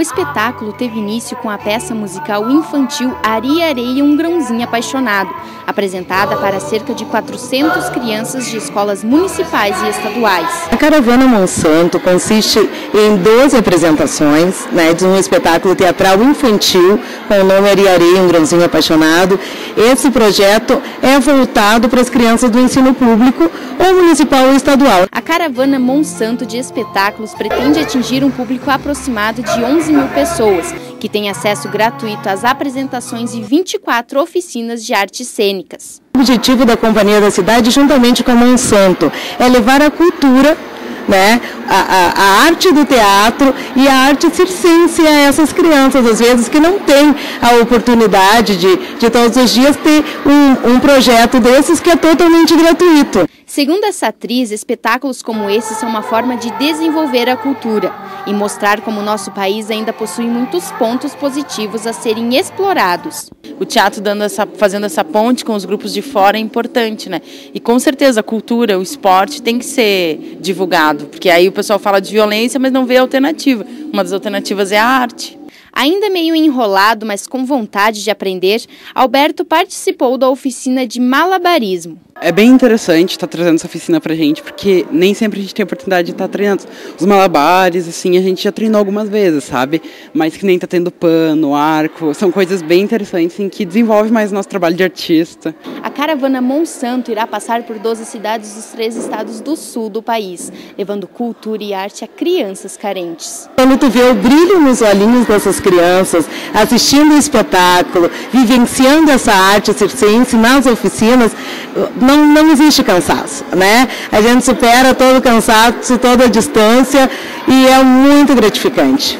O espetáculo teve início com a peça musical infantil Areia Areia Um Grãozinho Apaixonado, apresentada para cerca de 400 crianças de escolas municipais e estaduais. A Caravana Monsanto consiste em 12 apresentações né, de um espetáculo teatral infantil com o nome Areia Areia Um Grãozinho Apaixonado. Esse projeto é voltado para as crianças do ensino público ou municipal ou estadual. A Caravana Monsanto de Espetáculos pretende atingir um público aproximado de 11 15 mil pessoas, que têm acesso gratuito às apresentações e 24 oficinas de artes cênicas. O objetivo da Companhia da Cidade, juntamente com a Monsanto, é levar a cultura né, a, a, a, arte do teatro e a arte circense a essas crianças, às vezes, que não têm a oportunidade de, de todos os dias ter um, um projeto desses que é totalmente gratuito. Segundo essa atriz, espetáculos como esse são uma forma de desenvolver a cultura e mostrar como nosso país ainda possui muitos pontos positivos a serem explorados. O teatro dando essa, fazendo essa ponte com os grupos de fora é importante, né? E com certeza a cultura, o esporte tem que ser divulgado, porque aí o pessoal fala de violência, mas não vê a alternativa. Uma das alternativas é a arte. Ainda meio enrolado, mas com vontade de aprender, Alberto participou da oficina de malabarismo. É bem interessante estar tá trazendo essa oficina pra gente, porque nem sempre a gente tem a oportunidade de estar tá treinando. Os malabares, assim, a gente já treinou algumas vezes, sabe? Mas que nem tá tendo pano, arco, são coisas bem interessantes em que desenvolve mais o nosso trabalho de artista. A caravana Monsanto irá passar por 12 cidades dos três estados do sul do país, levando cultura e arte a crianças carentes. Quando tu vê o brilho nos olhinhos dessas crianças, assistindo o espetáculo, vivenciando essa arte circense nas oficinas, não, não existe cansaço, né? A gente supera todo o cansaço, toda a distância e é muito gratificante.